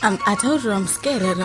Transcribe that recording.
I'm, I told you I'm scared.